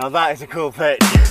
Now that is a cool pitch.